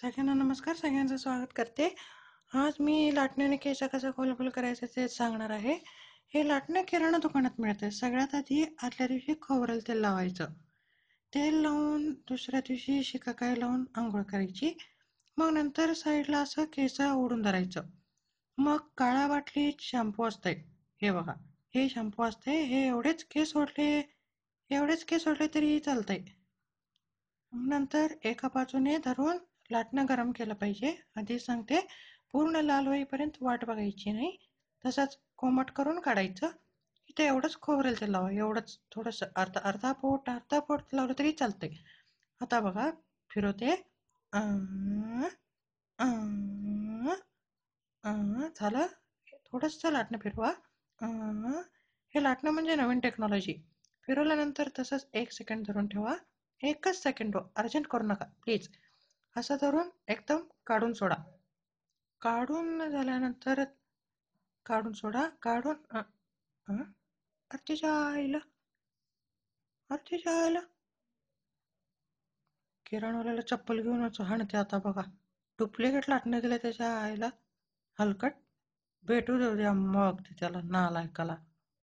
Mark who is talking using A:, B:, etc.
A: सगळ्यांना नमस्कार सगळ्यांचं स्वागत करते. आज मी लाटण्याने केसा कसं खोलखोल करायचं ते सांगणार आहे. हे लाटणं किराणा दुकानात मिळतं सगळ्यात आधी आदल्या दिवशी खोबरेल तेल लावायचं. तेल लावून दुसऱ्या दिवशी शिकाकाय लावून आंघोळ करायची. मग नंतर साईडला असं केस ओढून धरायचं. मग काळ्या बाटली शॅम्पू असतंय. हे बघा हे शॅम्पू असते हे एवढेच केस ओढले एवढेच केस ओढले तरी चालतंय. नंतर एका बाजूने धरून लाटणं गरम केलं पाहिजे. आधी सांगते पूर्ण लाल होईपर्यंत वाट बघायची नाही. तसंच कोमट करून काढायचं. इथे एवढंच खोबरेल तेल लावा. एवढंच थोडंसं अर्धा अर्धा पोट अर्धा पोट लावलं तरी चालतंय. आता बघा फिरवते. झालं. थोडंसं लाटणं फिरवा. हे लाटणं म्हणजे नवीन टेक्नॉलॉजी. फिरवल्यानंतर तसंच एक सेकंड धरून ठेवा. एकच सेकंड हो, अर्जंट करू नका प्लीज. असं धरून एकदम काढून सोडा. काढून झाल्यानंतर काढून सोडा. काढून अ, आईला अर्धीच्या आईला किराणवाल्याला चप्पल घेऊनच हाणते आता बघा. डुप्लिकेट लाटणं दिलं त्याच्या आईला. हलकट. भेटू देऊ द्या मग ते त्याला नालायकाला.